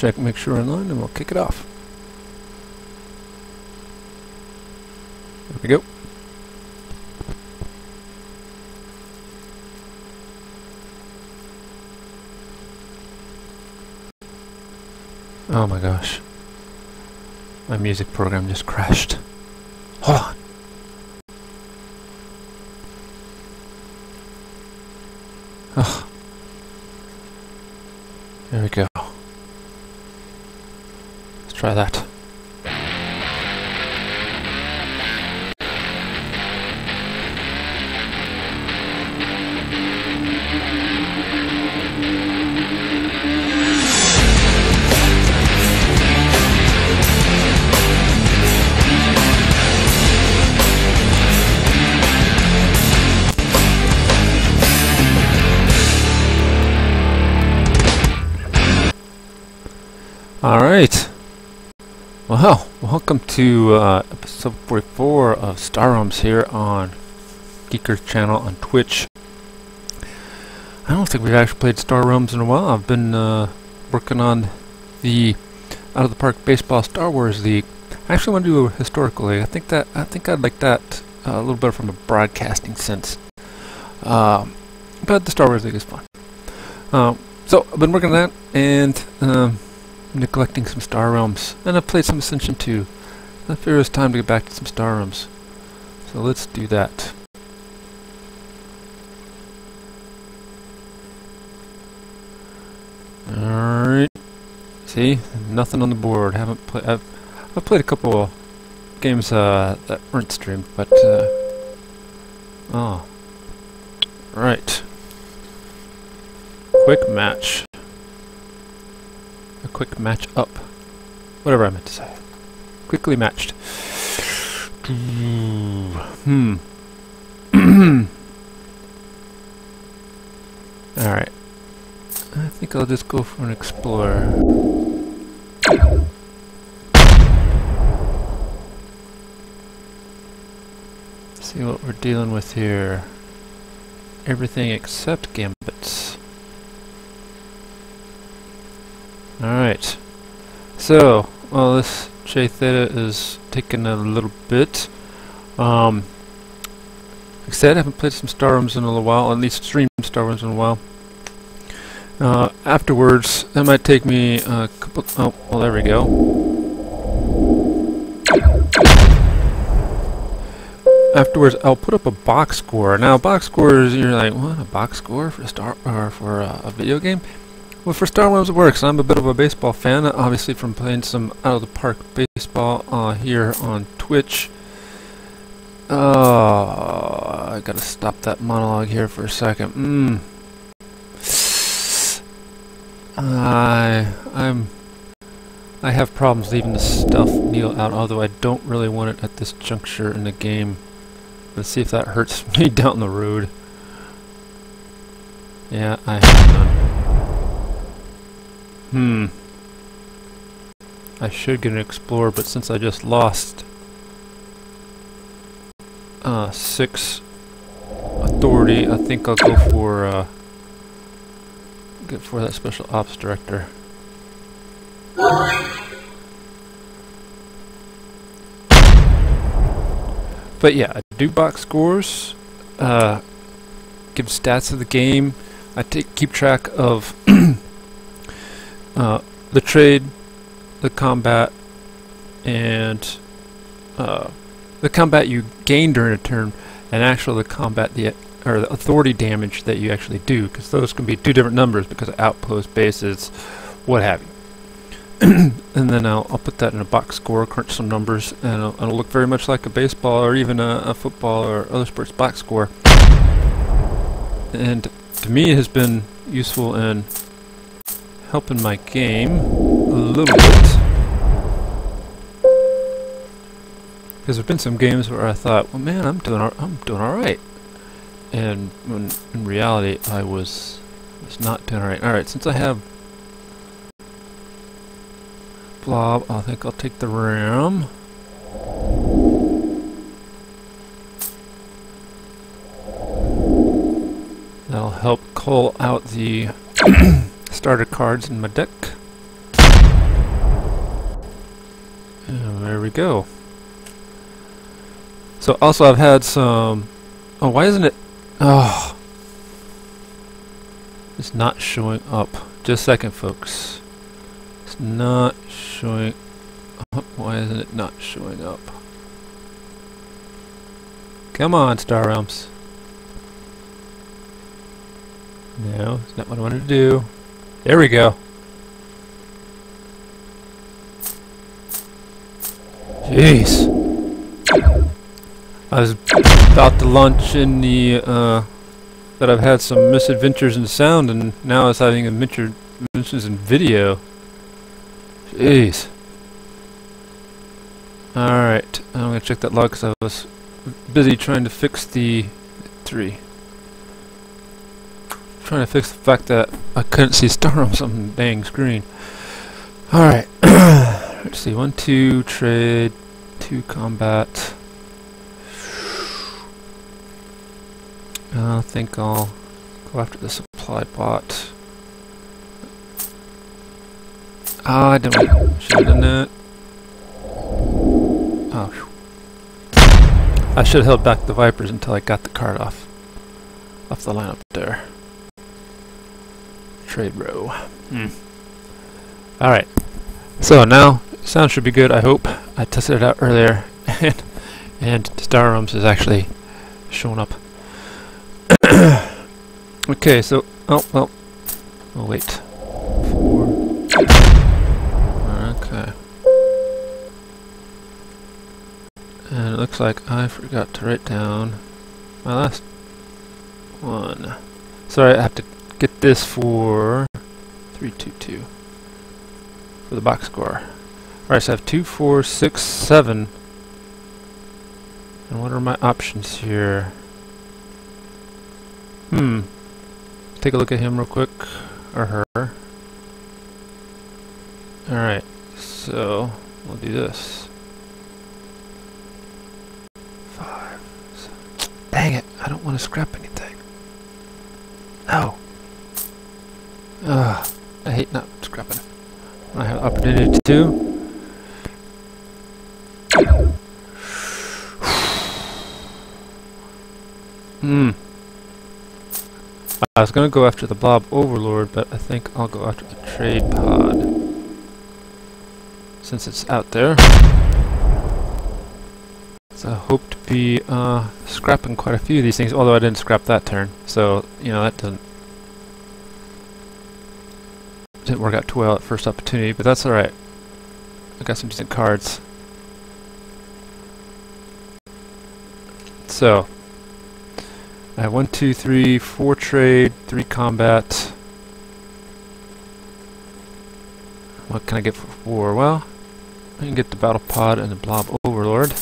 check, make sure in line, and we'll kick it off. There we go. Oh my gosh. My music program just crashed. Hold on. Oh. There we go. Let's try that. Well, welcome to uh, episode 44 of Star Realms here on Geek Earth's channel on Twitch. I don't think we've actually played Star Realms in a while. I've been uh, working on the Out of the Park Baseball Star Wars League. I actually want to do a historical league. I think that I think I'd like that uh, a little better from a broadcasting sense. Um, but the Star Wars League is fun. Um, so I've been working on that and. Um, neglecting some Star Realms. And I've played some Ascension 2. I figure it's time to get back to some Star Realms. So let's do that. Alright. See? Nothing on the board. Haven't played I've I've played a couple games uh, that weren't streamed, but uh, Oh. Right. Quick match a quick match up. Whatever I meant to say. Quickly matched. Hmm. Alright. I think I'll just go for an explorer. See what we're dealing with here. Everything except gambits. Alright. So, well this J Theta is taking a little bit. Um, like I said, I haven't played some Star Realms in a little while, at least streamed Star Realms in a while. Uh, afterwards, that might take me a couple... Oh, well there we go. Afterwards, I'll put up a box score. Now, box scores, you're like, what, a box score for star or for a video game? Well, for Star Wars it works. I'm a bit of a baseball fan, obviously from playing some out-of-the-park baseball uh, here on Twitch. Oh, I gotta stop that monologue here for a second. Mm. I, I'm, I have problems leaving the stealth needle out, although I don't really want it at this juncture in the game. Let's see if that hurts me down the road. Yeah, I have none. Hmm. I should get an Explorer, but since I just lost uh, six authority, I think I'll go for uh, get for that Special Ops Director. But yeah, I do box scores, uh, give stats of the game. I take keep track of uh, the trade, the combat, and uh, the combat you gain during a turn, and actually the combat the or the authority damage that you actually do, because those can be two different numbers because of outpost bases, what have you. and then I'll, I'll put that in a box score, crunch some numbers, and it'll, it'll look very much like a baseball or even a, a football or other sports box score. And to me, it has been useful in helping my game a little bit. Because there've been some games where I thought, well, man, I'm doing, I'm doing all right, and when in reality I was was not doing all right. All right, since I have blob, I think I'll take the ram. That'll help cull out the starter cards in my deck. Oh, there we go. So also I've had some... Oh, why isn't it... Oh. It's not showing up. Just a second, folks. It's not showing. Why isn't it not showing up? Come on, Star Realms. No, it's not what I wanted to do. There we go. Jeez. I was about to launch in the, uh, that I've had some misadventures in sound, and now I was having adventures in video. Jeez. Alright, I'm gonna check that log because I was busy trying to fix the... three. Trying to fix the fact that I couldn't see star on some dang screen. Alright. Let's see, one, two, trade, two, combat. I think I'll go after the supply bot. Ah, I don't. Should have done that. Oh. I should have held back the Vipers until I got the card off. Off the lineup there. Trade row. Hmm. Alright. So now Sound should be good, I hope. I tested it out earlier, and, and Star Realms is actually showing up. okay, so, oh, well, oh wait. Four. Okay. And it looks like I forgot to write down my last one. Sorry, I have to this for 322 for the box score. Alright, so I have two, four, six, seven. And what are my options here? Hmm. Take a look at him real quick. Or her. Alright, so we'll do this. Five. Seven. Dang it, I don't want to scrap anything. No. Ugh, I hate not scrapping. I have opportunity to. Hmm. I was going to go after the Blob Overlord, but I think I'll go after the Trade Pod. Since it's out there. So I hope to be uh, scrapping quite a few of these things, although I didn't scrap that turn. So, you know, that doesn't didn't work out too well at first opportunity, but that's alright. I got some decent cards. So, I have one, two, three, four trade, three combat. What can I get for four? Well, I can get the battle pod and the blob overlord.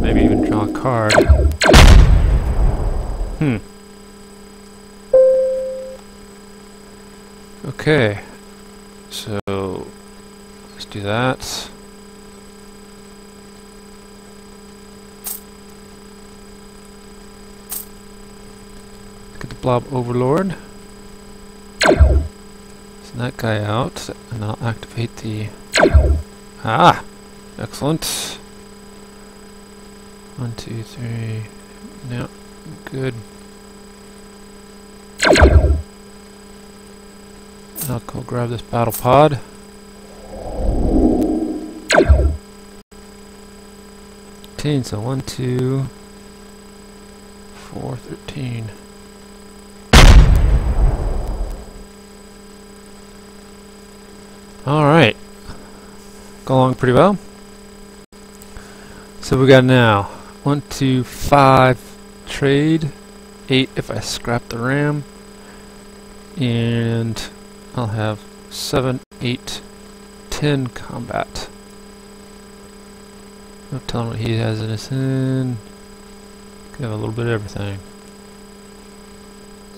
Maybe even draw a card. Okay. So, let's do that. Get the blob Overlord. Send that guy out, and I'll activate the... Ah! Excellent. One, two, three... No, good. I'll go grab this battle pod. Thirteen, so one, two, four, thirteen. Alright. Go along pretty well. So we got now one, two, five trade, eight if I scrap the RAM, and I'll have seven, eight, ten combat. No telling what he has in his hand. Could have a little bit of everything.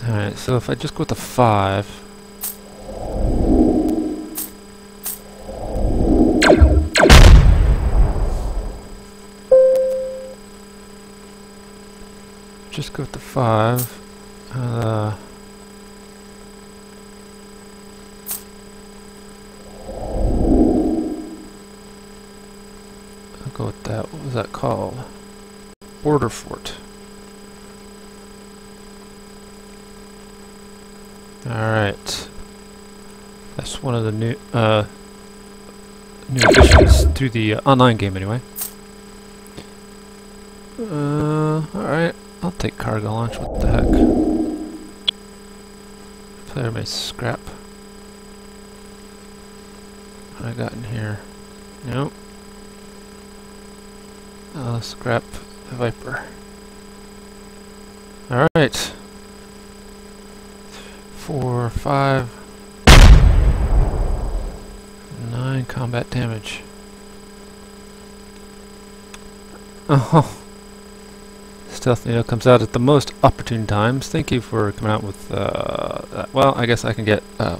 Alright, so if I just go with the five, just go to five. Uh, go with that. What was that called? Border Fort. Alright. That's one of the new uh, new additions to the uh, online game anyway. Uh, alright. I'll take cargo launch. What the heck? Player may scrap. What I got in here? Nope. I'll scrap the Viper. Alright. Four, five, nine combat damage. Oh. Stealth Needle comes out at the most opportune times. Thank you for coming out with, uh, well, I guess I can get, uh,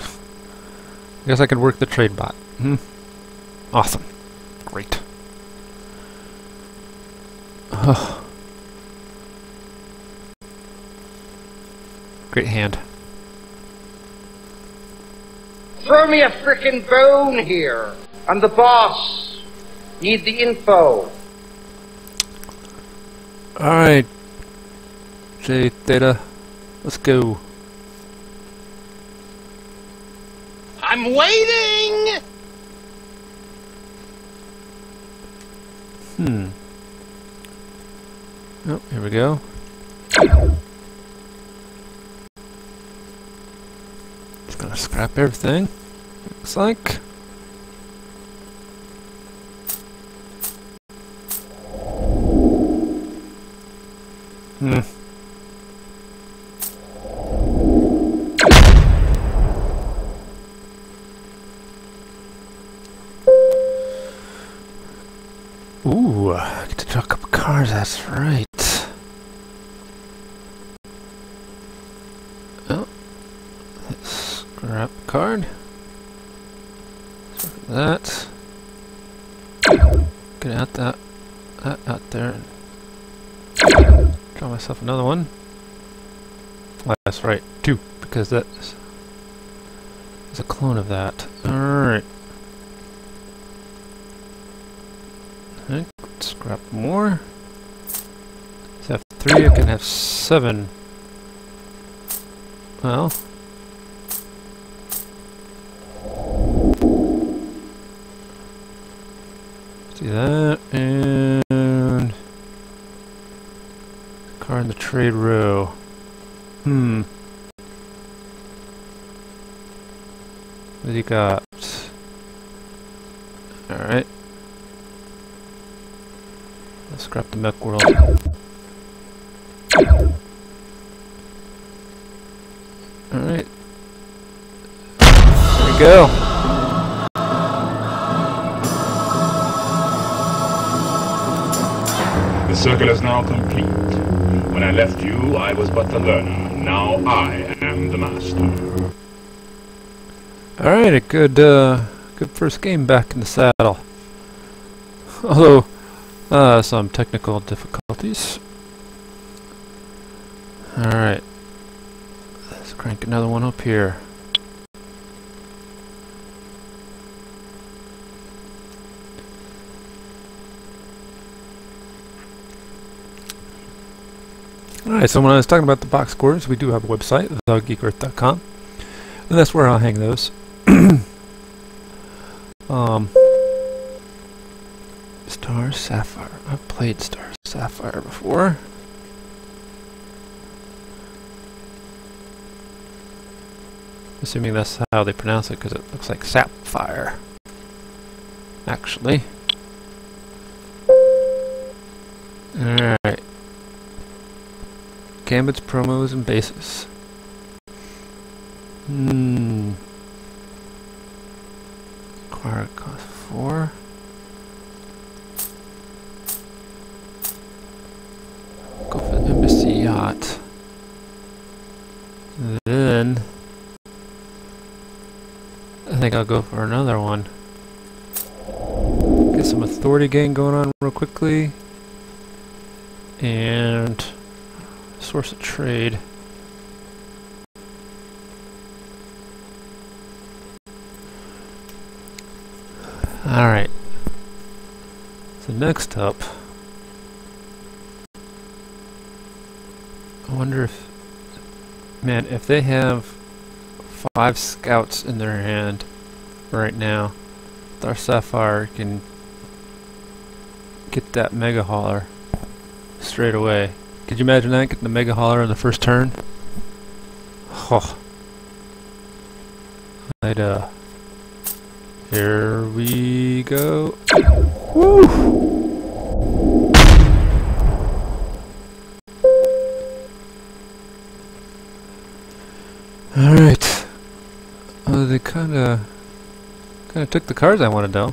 I guess I can work the trade bot. Hmm. Awesome. Great. Oh. Great hand. Throw me a frickin' bone here. I'm the boss. Need the info. Alright. J Theta. Let's go. I'm waiting! Oh, here we go. Just gonna scrap everything. Looks like. Hmm. Ooh, I get to a couple cards, that's right. Oh. Let's scrap card. That. Get out that, that out there. Draw myself another one. That's right, two, because that's is a clone of that. Alright. Scrap more. So I have three, I can have seven. Well. See that, and... Car in the trade row. Hmm. What do you got? Alright. Let's scrap the mech world. Alright. There we go. Circle is now complete. When I left you, I was but the learner. Now I am the master. Alright, a good, uh, good first game back in the saddle. Although, uh, some technical difficulties. Alright. Let's crank another one up here. Alright, so when I was talking about the box scores, we do have a website, thegeekearth.com. And that's where I'll hang those. um, Star Sapphire. I've played Star Sapphire before. Assuming that's how they pronounce it, because it looks like sapphire. Actually. Alright. Gambits, promos, and bases. Hmm. Acquire cost four. Go for the embassy yacht. Then I think I'll go for another one. Get some authority gain going on real quickly. And source of trade. Alright. So next up, I wonder if, man, if they have five scouts in their hand right now, our Sapphire can get that Mega Hauler straight away. Could you imagine that, getting the Mega Hauler on the first turn? Oh. I'd, uh, here we go. Woo! Alright. Oh, they kinda... Kinda took the cards I wanted though.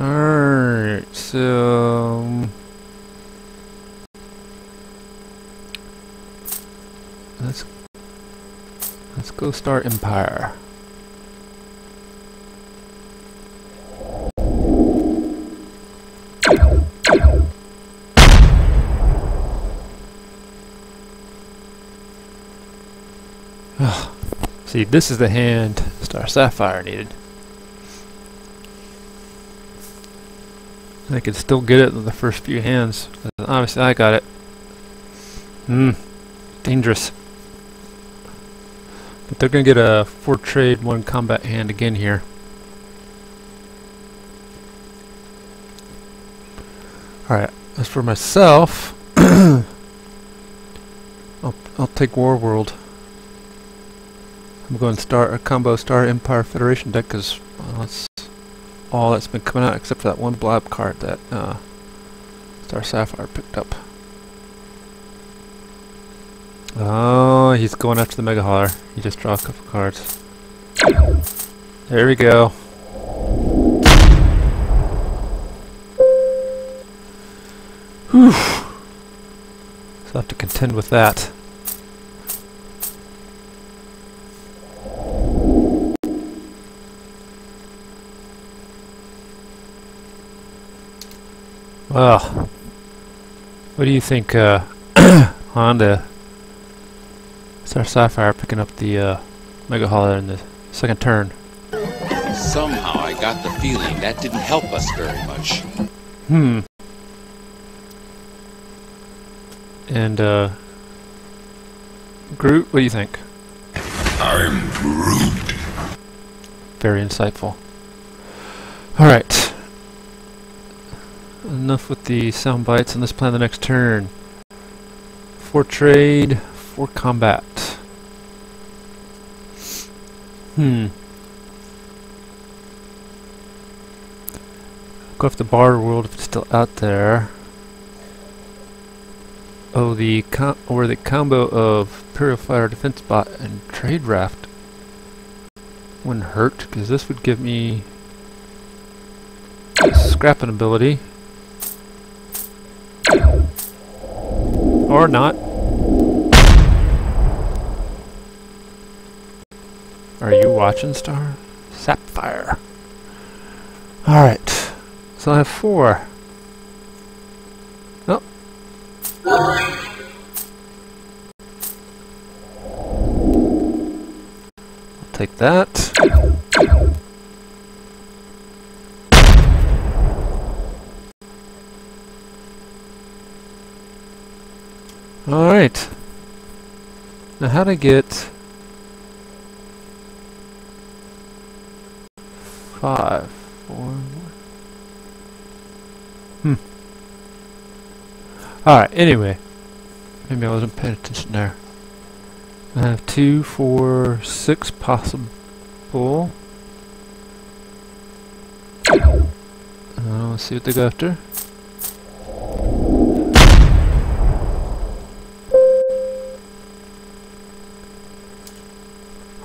Alright, so... um, Let's... Let's go Star Empire. Ugh. See, this is the hand Star Sapphire needed. I could still get it in the first few hands. Obviously, I got it. Hmm. Dangerous. They're going to get a 4 trade, 1 combat hand again here. Alright, as for myself, I'll, I'll take War World. I'm going to start a combo Star Empire Federation deck because well, that's all that's been coming out except for that one blob card that uh, Star Sapphire picked up. Oh, he's going after the Mega Hauler. He just draw a couple cards. There we go. Whew. So I have to contend with that. Well, what do you think, uh, Honda Star Sapphire picking up the uh, Mega Hauler in the second turn? Somehow I got the feeling that didn't help us very much. Hmm. And, uh, Groot, what do you think? I'm Groot. Very insightful. Alright. Enough with the sound bites, and let's plan the next turn. For trade, for combat. Hmm. Go off the Bar World if it's still out there. Oh, the or the combo of Fighter Defense Bot and Trade Raft wouldn't hurt, because this would give me scrapping ability. Or not. Are you watching, Star? Sapphire. Alright. So I have four. Oh. I'll take that. Alright. Now how to get five, four, hmm. Alright, anyway. Maybe I wasn't paying attention there. I have two, four, six possible. Uh, let's see what they go after.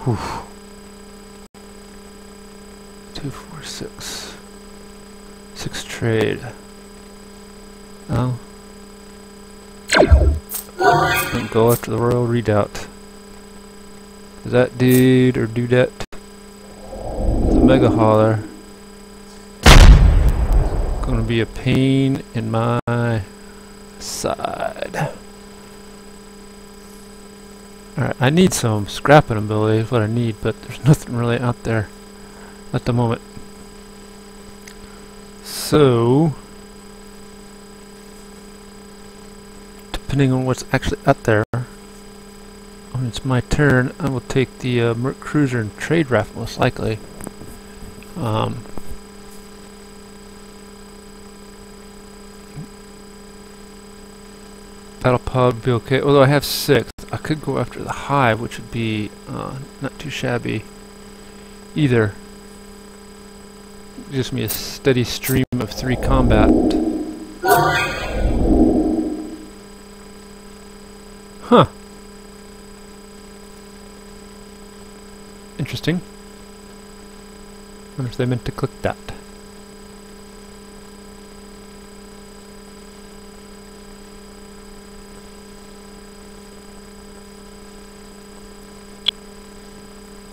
Whew. Two, four, six. Six trade. Oh. And go after the Royal Redoubt. Is that dude or dudette? The Mega Hauler. Gonna be a pain in my side. Alright, I need some scrapping ability is what I need, but there's nothing really out there at the moment. So, depending on what's actually up there, when it's my turn, I will take the uh, Merc Cruiser and trade raft most likely. Um, Battle pod would be okay, although I have six. I could go after the Hive, which would be uh, not too shabby either. Gives me a steady stream of three combat. Huh. Interesting. Wonder if they meant to click that.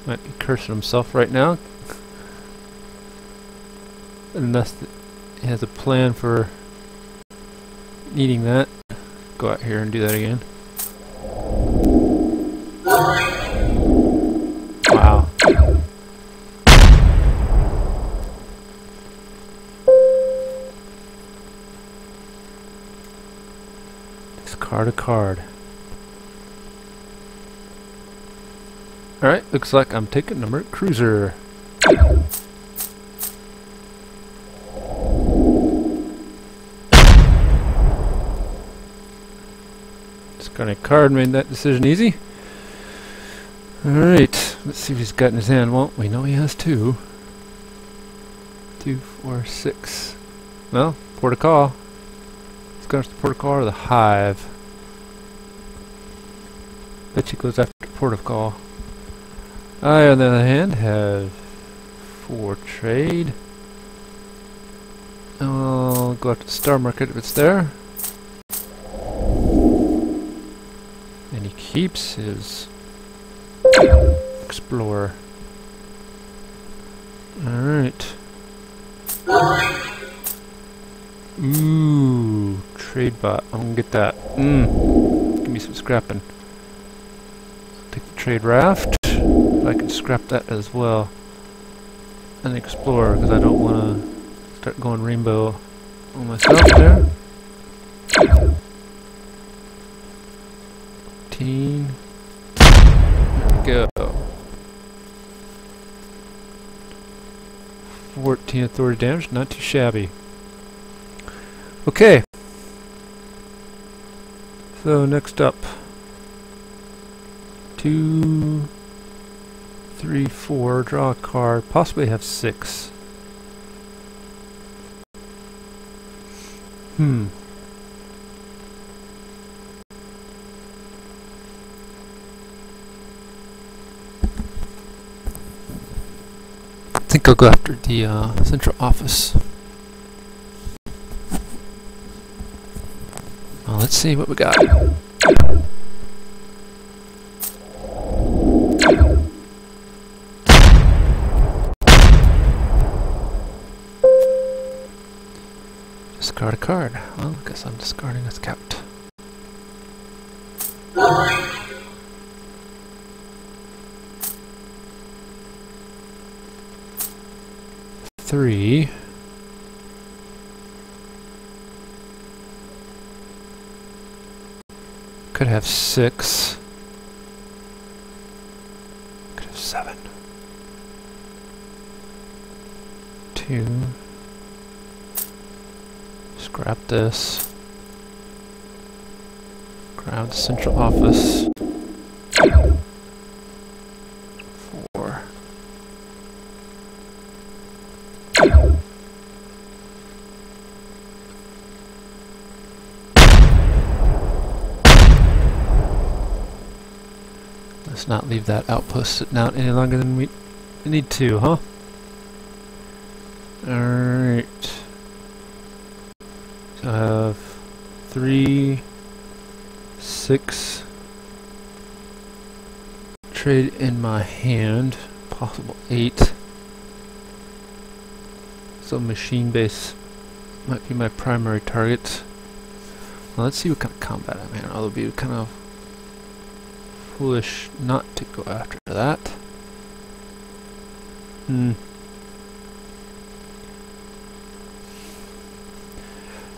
Might be cursing himself right now. Unless has a plan for needing that. Go out here and do that again. Wow. Discard a card. Alright, looks like I'm taking Merc Cruiser. A card made that decision easy. Alright, let's see if he's got in his hand. Well, we know he has two. Two, four, six. Well, port of call. Let's go after the port of call or the hive. Bet he goes after port of call. I, on the other hand, have four trade. I'll go after the star market if it's there. And he keeps his explorer. Alright. Ooh, trade bot. I'm gonna get that. Mmm. Give me some scrapping. Take the trade raft. I can scrap that as well. And Explorer, because I don't want to start going rainbow on myself there. 15. There we go. 14 authority damage, not too shabby. Okay. So next up. Two three, four, draw a card, possibly have six. Hmm. Think I'll go after the uh, central office. Well, let's see what we got. Discard a card. Well, I guess I'm discarding a scout. Three. Could have six. Could have seven. Two. Scrap this. The central office. Four. Let's not leave that outpost sitting out any longer than we need to, huh? Alright. So I have three, six trade in my hand, possible eight. So machine base might be my primary target. Well, let's see what kind of combat I'm in. It'll be kind of foolish not to go after that. Hmm.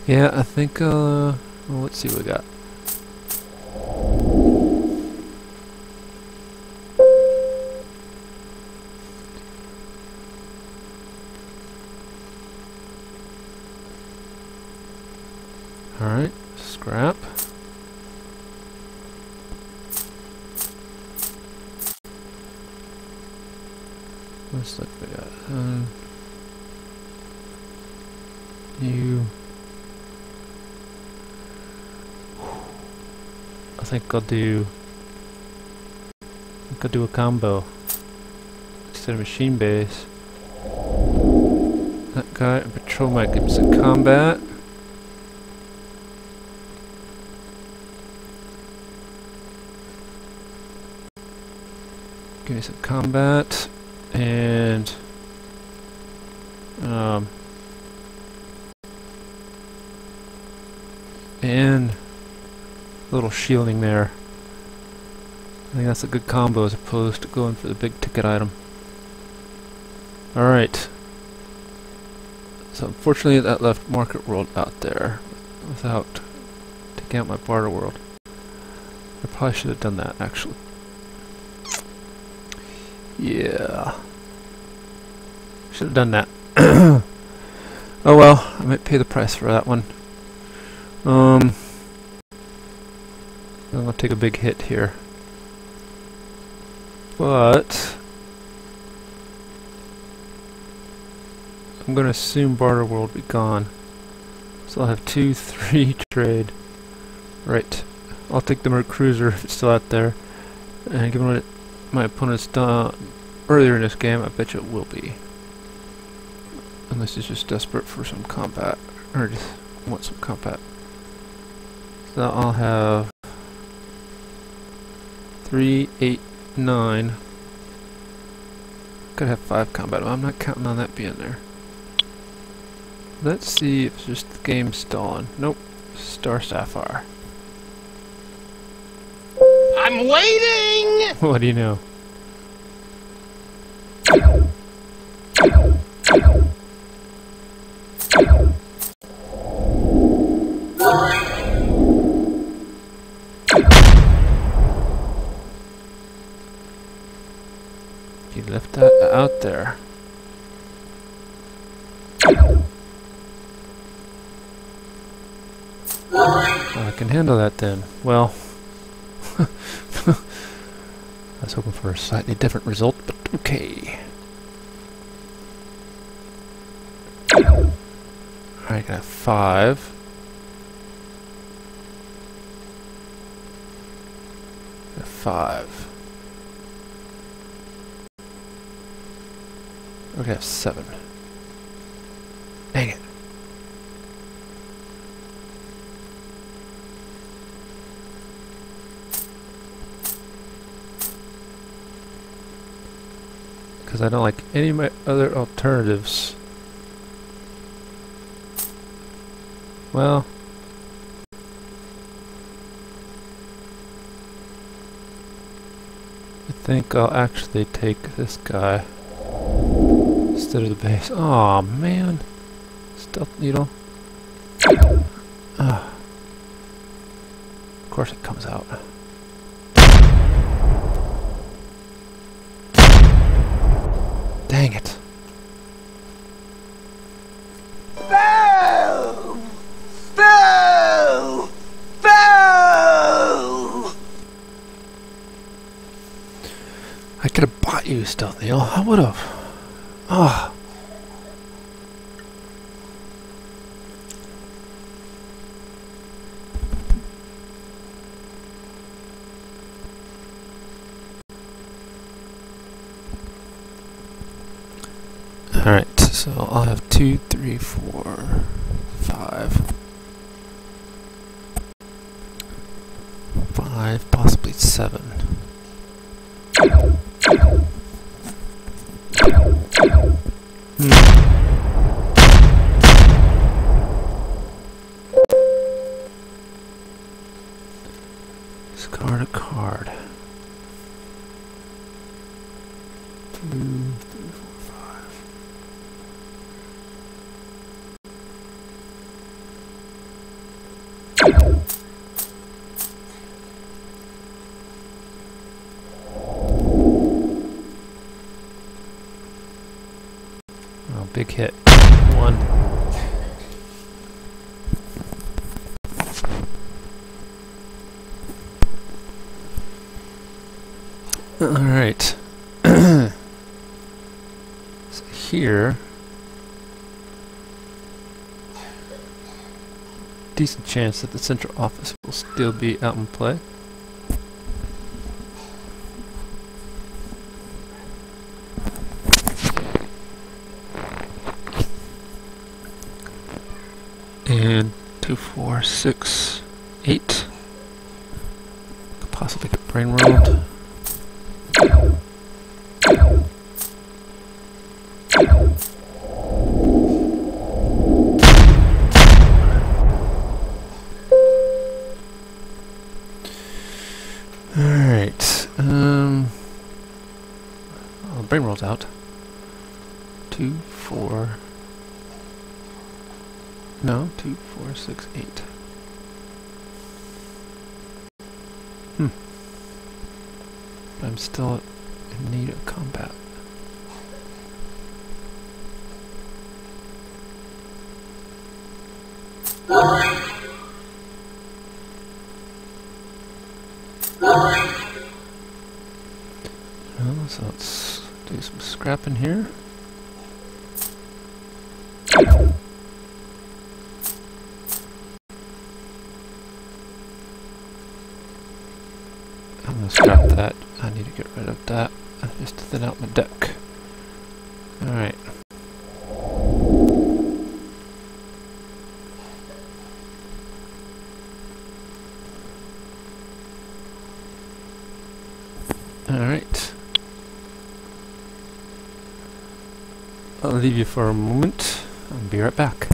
Yeah, I think, uh, well, let's see what we got. Alright, scrap. Let's look we got. Um, you. I think I'll do. I think I'll do a combo instead of machine base. That guy, patrol might give some combat. Give me some combat and um and little shielding there. I think that's a good combo as opposed to going for the big ticket item. Alright. So unfortunately that left Market World out there without taking out my barter world. I probably should have done that actually. Yeah. Should have done that. oh well, I might pay the price for that one. Um, I'm gonna take a big hit here. But I'm gonna assume Barter World will be gone. So I'll have two, three trade. Right. I'll take the Merc Cruiser if it's still out there. And given what my opponent's done earlier in this game, I bet you it will be. Unless he's just desperate for some combat. Or just want some combat. So I'll have three, eight, nine. Could have five combat. I'm not counting on that being there. Let's see if it's just the game stalling. Nope. Star Sapphire. I'm waiting! what do you know? You left that out there. I can handle that then. Well, I was hoping for a slightly different result, but okay. Alright, got five. Five. Okay, I have seven. Dang it. Because I don't like any of my other alternatives. Well. I think I'll actually take this guy instead of the base. Oh man. Stealth needle. Ah. Of course it comes out. Dang it. I could have bought you stealth needle. I would have. Ah. Alright, so I'll have two, three, four, five. Five, possibly seven. Alright. so here. Decent chance that the central office will still be out in play. And two, four, six, eight. Could possibly get brain rolled. Out. Two, four... No, two, four, six, eight. Hmm. But I'm still in need of combat. Well, so let's do some scrapping here. I'm gonna scrap that. I need to get rid of that uh, just to thin out my deck. Alright. Alright. I'll leave you for a moment. I'll be right back.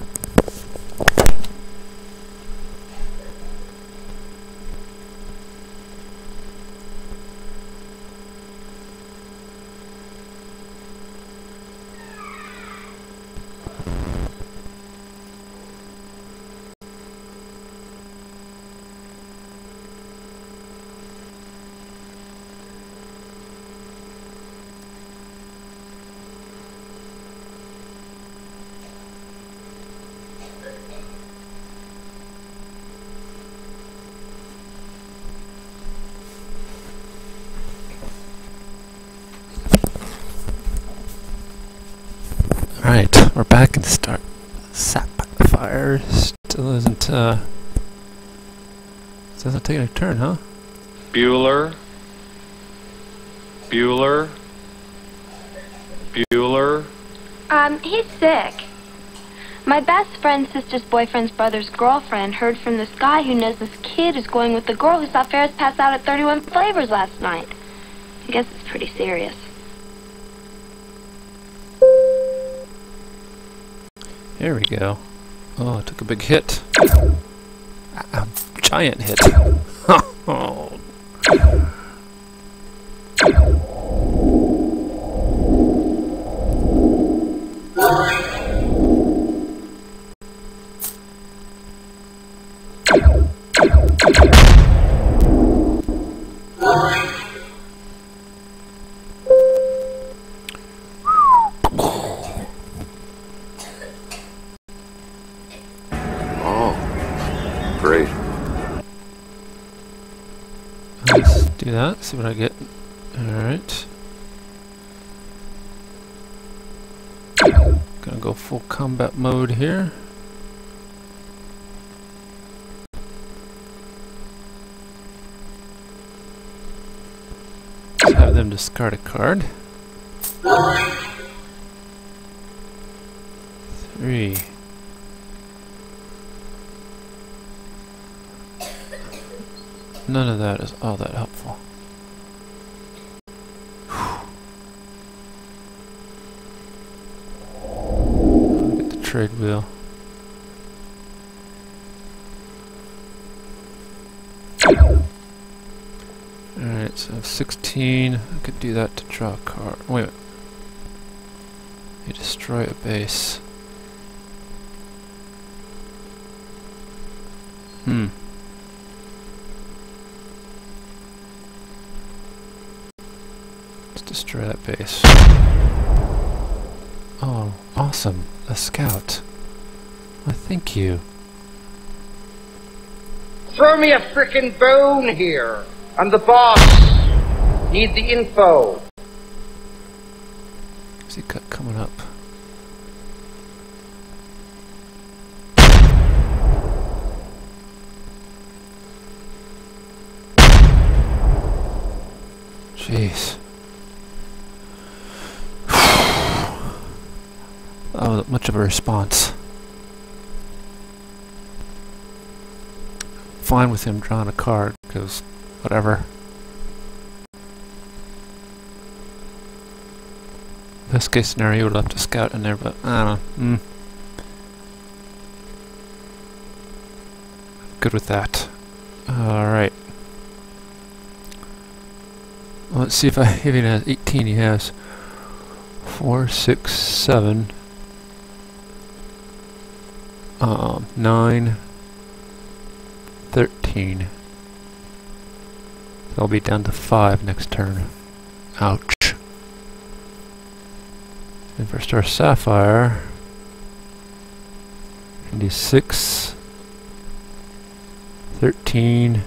Right, we're back and start. Sapphire still isn't, uh. Still isn't taking a turn, huh? Bueller. Bueller. Bueller. Um, he's sick. My best friend's sister's boyfriend's brother's girlfriend heard from this guy who knows this kid is going with the girl who saw Ferris pass out at 31 Flavors last night. I guess it's pretty serious. There we go. Oh, I took a big hit. A, a giant hit. Oh. Do that, see what I get. Alright. Gonna go full combat mode here. Have them discard a card. Three. None of that is all that helpful. I'll get the trade wheel. Alright, so I have 16. I could do that to draw a card. Wait a minute. You destroy a base. Hmm. Let's destroy that base. Oh, awesome. A scout. Why, thank you. Throw me a frickin' bone here. I'm the boss. Need the info. Is he got coming up? Jeez. That wasn't much of a response. Fine with him drawing a card, because whatever. Best case scenario, would have left a scout in there, but I don't know. Mm. Good with that. Alright. Let's see if I he has 18. He has 4, 6, 7, um, 9, 13. So I'll be down to 5 next turn. Ouch. And for Star Sapphire, can do 6, 13,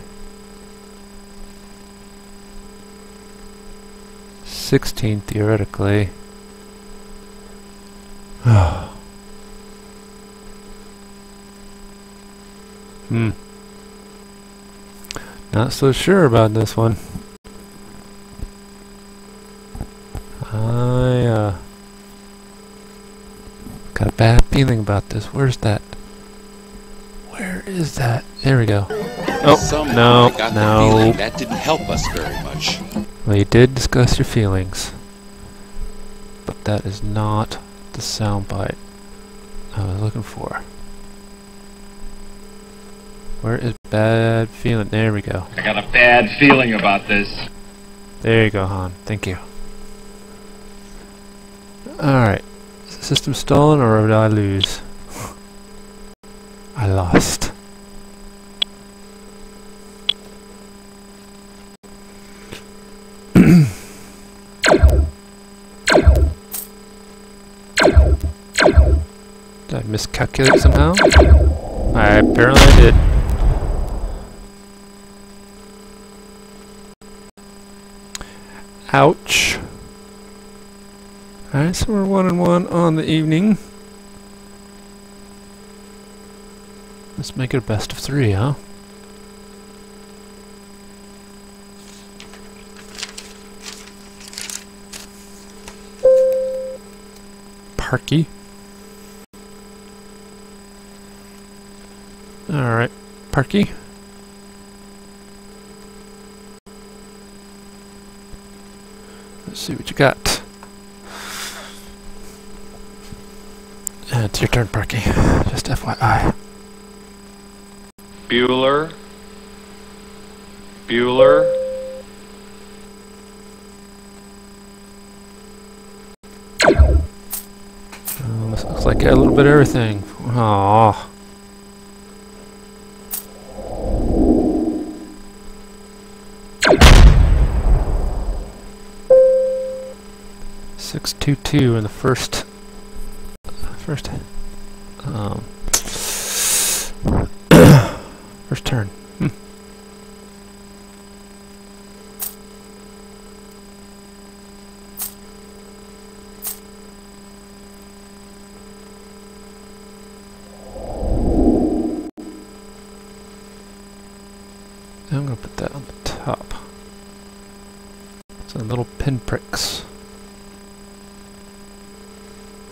16 theoretically. hmm. Not so sure about this one. I uh, got a bad feeling about this. Where's that? Where is that? There we go. Oh, Somehow no, no. that didn't help us very much. Well, you did discuss your feelings. But that is not the soundbite I was looking for. Where is bad feeling? There we go. I got a bad feeling about this. There you go, Han. Thank you. Alright. Is the system stolen or did I lose? I lost. Did I miscalculate somehow? I apparently did. Ouch. Alright, so we're one and one on the evening. Let's make it a best of three, huh? Parky. Alright, Parky. See what you got. Uh, it's your turn, Parky. Just FYI. Bueller. Bueller. This looks like a little bit of everything. Aww. Six two two in the first first um first turn. I'm gonna put that on the top. So little pinpricks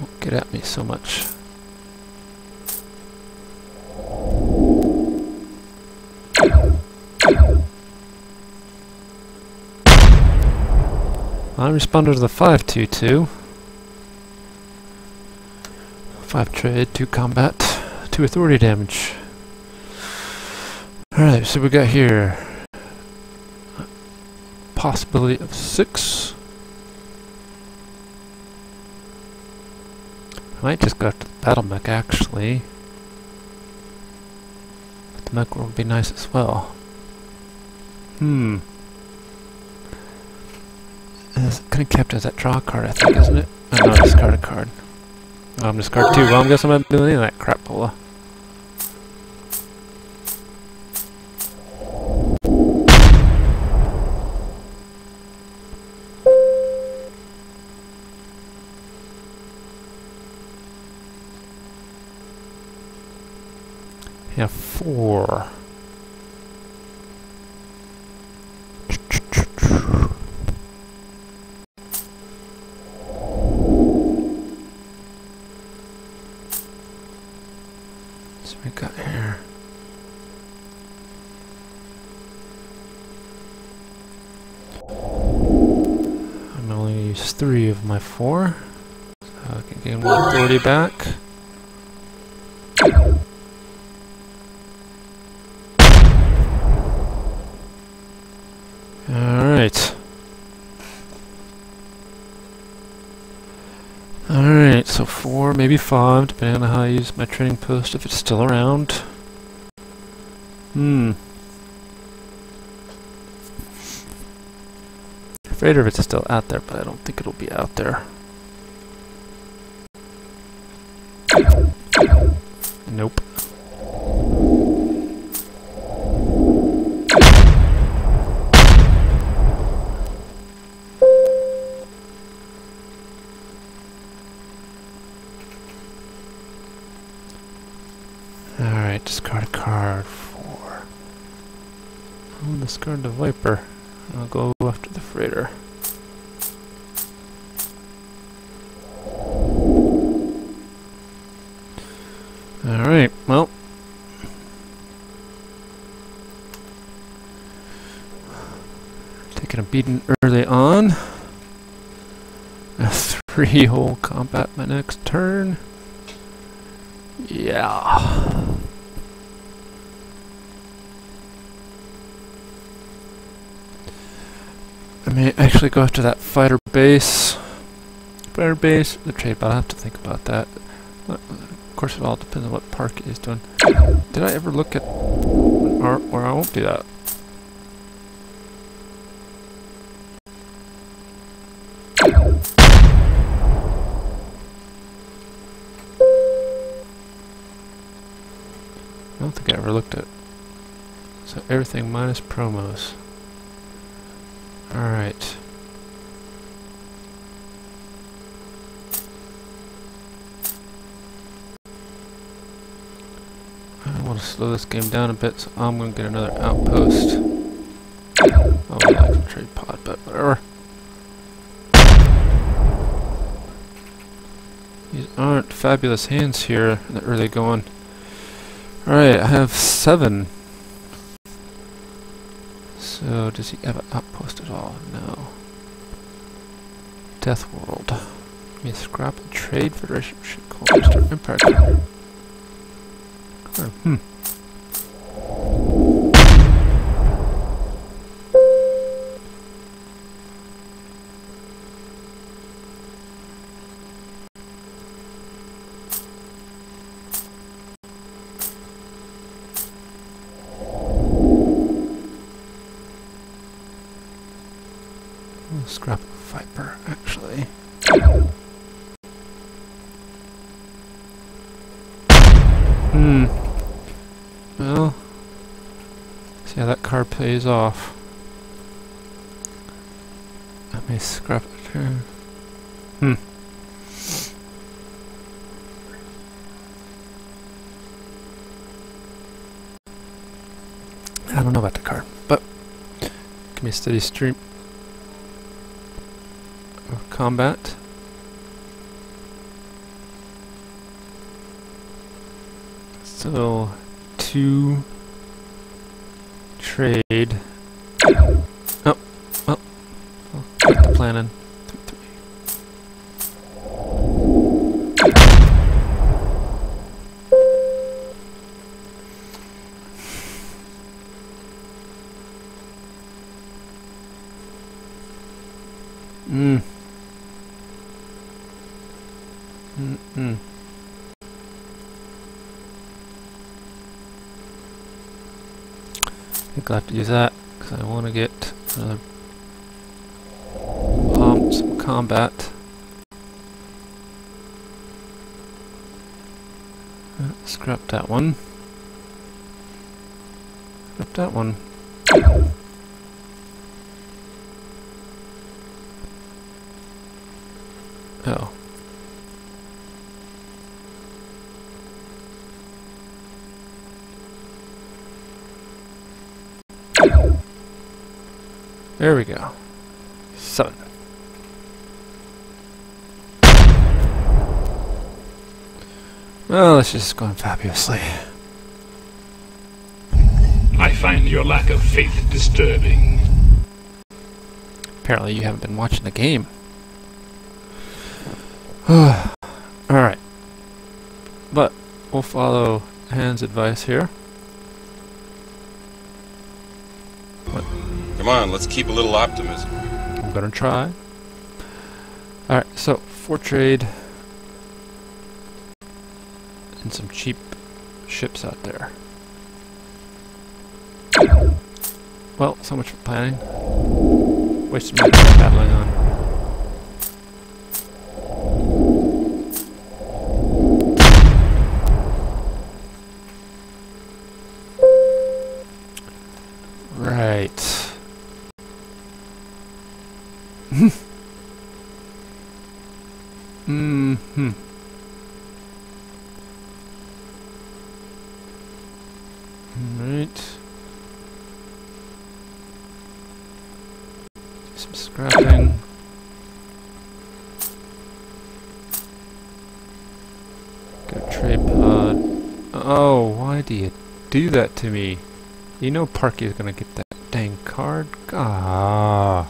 won't get at me so much. I responded to the 522. 5 trade, 2 combat, 2 authority damage. Alright, so we got here possibility of 6. I might just go after the battle mech actually. But the mech would be nice as well. Hmm. It's kind of kept as that draw card, I think, isn't it? Oh, no, discard a card. Oh, I'm discard two. Well, I guess I'm not doing any of that crap, Pola. Yeah, four. So we got here. I'm only use three of my four. So I can gain one authority back. Alright. Alright, so four, maybe five, depending on how I use my trading post, if it's still around. Hmm. Afraid if it's still out there, but I don't think it'll be out there. Nope. Alright, discard a card. Four. I'll discard the Viper. I'll go after the Freighter. Alright, well. Taking a beating early on. A three hole combat my next turn. Yeah. I actually go after that fighter base. Fighter base, the trade, I'll have to think about that. Uh, Of course, it all depends on what Park is doing. Did I ever look at... Or, or I won't do that. I don't think I ever looked at... So everything minus promos. Alright. I want to slow this game down a bit, so I'm going to get another outpost. Oh, I would like a trade pod, but whatever. These aren't fabulous hands here in the early going. Alright, I have seven. So, does he have an outpost at all? No. Death World. Give me a scrap and trade Federation ship called Mr. Empire. Hmm. I'll scrap a Viper, actually. Hmm. Well, card pays off. I may scrap it. Hmm. I don't know about the card, but give me a steady stream of combat. So, two trade. Oh, well, I'll get the plan in. Three, three. Mm. Mm-mm. I think I'll have to use that because I want to get another um, some combat. Uh, scrap that one. Scrap that one. Oh. There we go. Seven. Well, this is going fabulously. I find your lack of faith disturbing. Apparently you haven't been watching the game. Alright. But we'll follow Hans' advice here. On, let's keep a little optimism. I'm gonna try. Alright, so for trade and some cheap ships out there. Well, so much for planning. Wasted my time battling on. Right. Mm-hmm. Right. Some scrapping. Got a trade pod. Oh, why do that to me? You know Parky Parky's gonna get that dang card. Ah.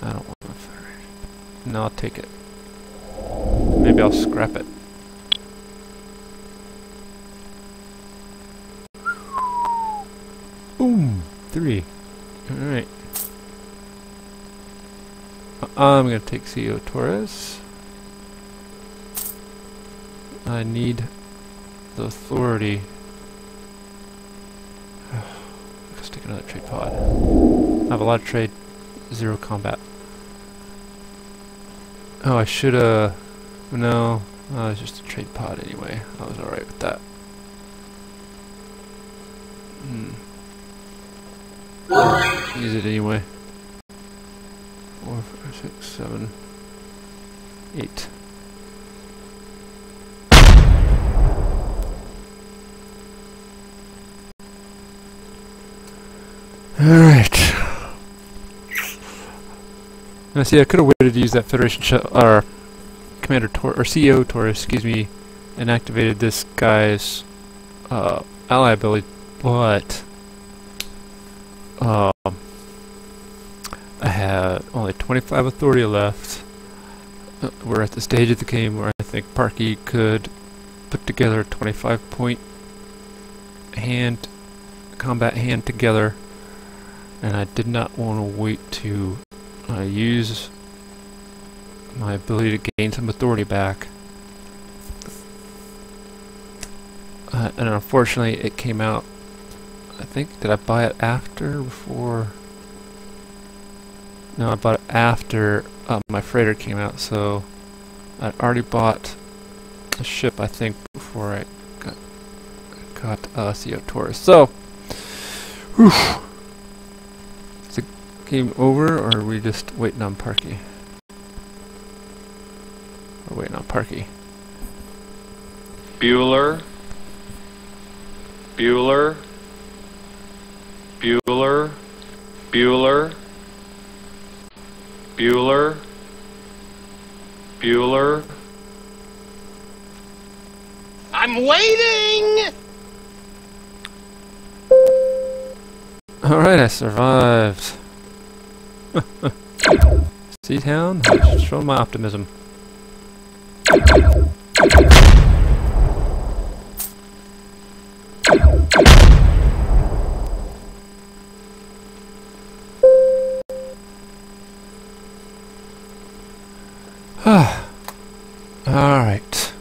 I don't want a Federation. No, I'll take it. Maybe I'll scrap it. Three. Alright. I'm gonna take CEO Torres. I need the authority. Let's take another trade pod. I have a lot of trade, zero combat. Oh, I shoulda. No, oh, it's just a trade pod anyway. I was alright with that. Hmm. Use it anyway. Four, five, six, seven, eight. Alright. Now see, I could have waited to use that Federation sh or Commander Tor or CEO Torres, excuse me, and activated this guy's uh, ally ability, but um, I had only 25 authority left. Uh, we're at the stage of the game where I think Parky could put together a 25 point hand combat hand together and I did not want to wait to uh, use my ability to gain some authority back. Uh, and unfortunately it came out, I think, did I buy it after, before? No, I bought it after uh, my freighter came out, so I'd already bought a ship, I think, before I got, got uh, CEO Torres. So, whew. Is the game over, or are we just waiting on Parky? We're waiting on Parky. Bueller. Bueller. Bueller. Bueller. Bueller. Bueller. I'm waiting! Alright, I survived. Seatown, show my optimism. Alright.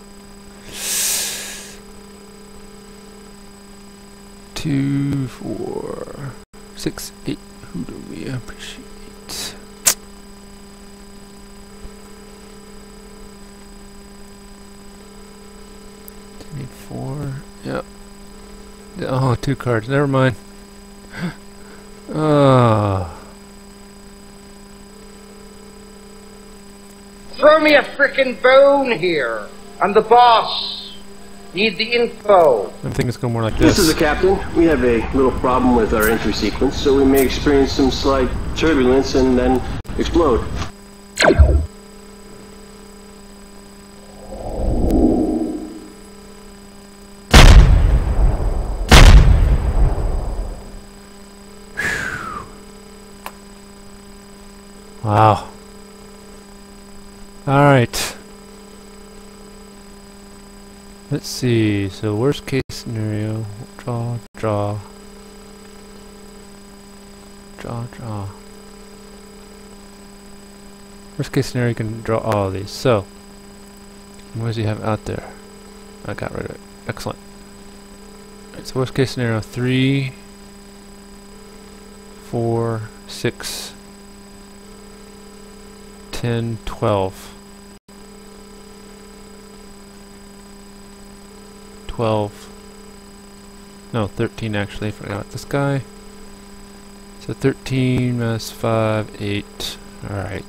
Two, four, six, eight. Who do we appreciate? Need four. Yep. Oh, two cards. Never mind. Ah. Me a frickin' bone here. I'm the boss. Need the info. Everything is going more like This this. is the captain. We have a little problem with our entry sequence, so we may experience some slight turbulence and then explode. Wow. Alright. Let's see. So, worst case scenario. Draw, draw. Draw, draw. Worst case scenario, you can draw all of these. So, what does he have out there? I got rid of it. Excellent. Alright, so worst case scenario, three, four, six, 10, 12. 12. No, 13 actually. Forgot this guy. So 13 minus 5, 8. Alright.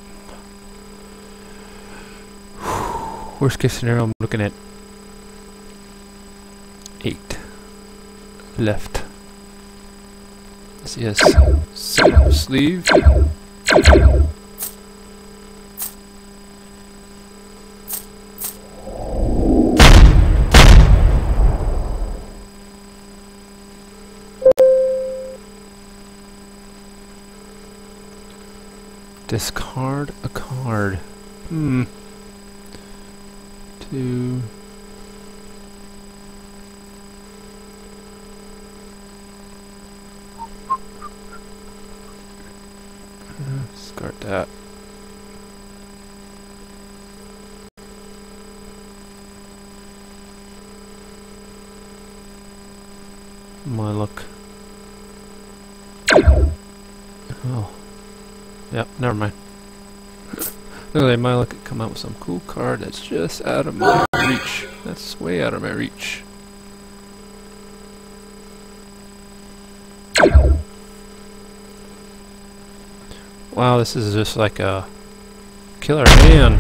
Worst case scenario, I'm looking at 8. Left. Silver sleeve. Discard a card. Hmm. Two. Discard that. My luck. Oh. Yep, never mind. Look at my luck come out with some cool card that's just out of my reach. That's way out of my reach. Wow, this is just like a killer hand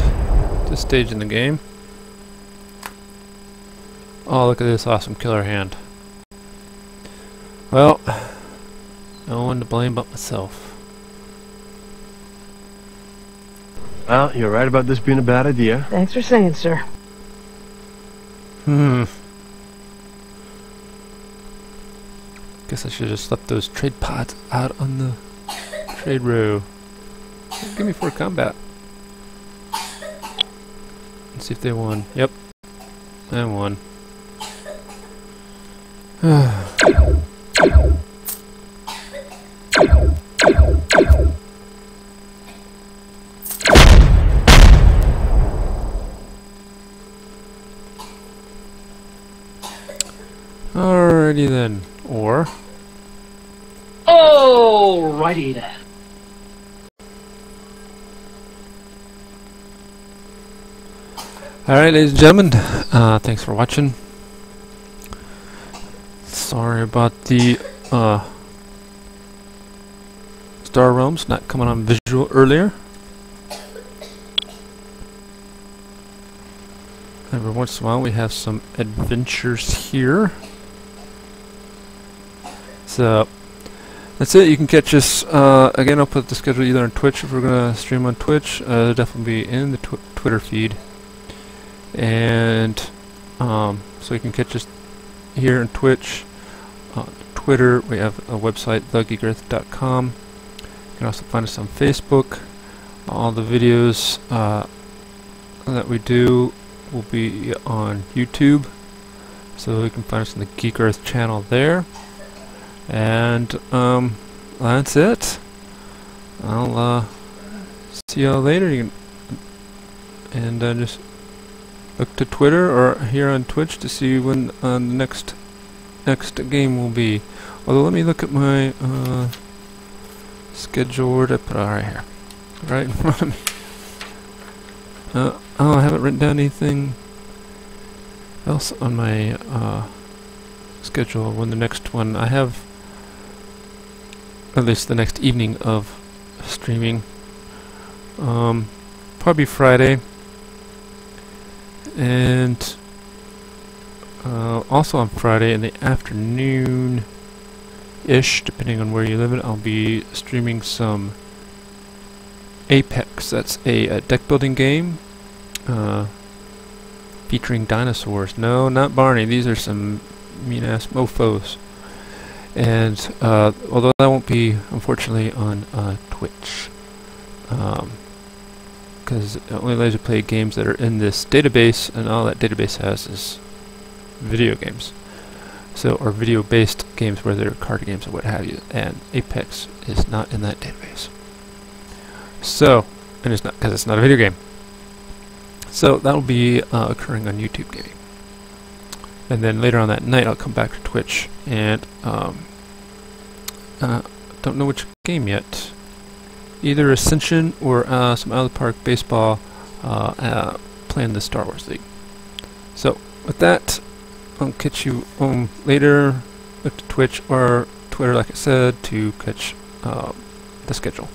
this stage in the game. Oh, look at this awesome killer hand. Well, no one to blame but myself. Well, you're right about this being a bad idea. Thanks for saying, sir. Hmm. Guess I should have just left those trade pods out on the trade row. Give me four combat. Let's see if they won. Yep. I won. Alrighty then. Or Alrighty then. Alright, ladies and gentlemen, uh, thanks for watching. Sorry about the uh, Star Realms not coming on visual earlier. Every once in a while we have some adventures here. So, that's it. You can catch us, uh, again I'll put the schedule either on Twitch if we're going to stream on Twitch. Uh, it'll definitely be in the tw Twitter feed and um, so you can catch us here on Twitch, uh, Twitter. We have a website, thegeekearth.com. You can also find us on Facebook. All the videos uh, that we do will be on YouTube, so you can find us on the Geek Earth channel there. And um, that's it. I'll uh, see y'all later. And uh, just look to Twitter or here on Twitch to see when uh, the next next game will be. Although let me look at my uh, schedule. Where I put it? Right here, right in front of me. Uh, oh, I haven't written down anything else on my uh, schedule. When the next one I have, at least the next evening of streaming. Um, probably Friday. and uh, also on Friday in the afternoon ish, depending on where you live in, I'll be streaming some Apex. That's a, a deck building game uh, featuring dinosaurs. No, not Barney. These are some mean ass mofos. And uh, although that won't be, unfortunately, on uh, Twitch, because it only allows you to play games that are in this database, and all that database has is video games. So, or video-based games, whether they're card games or what have you. And Apex is not in that database. So, and it's not because it's not a video game. So that'll be uh, occurring on YouTube Gaming. And then later on that night, I'll come back to Twitch and um, uh, don't know which game yet. Either Ascension or uh, some out of the park baseball uh, uh, playing the Star Wars League. So with that, I'll catch you um, later. Look to Twitch or Twitter, like I said, to catch uh, the schedule.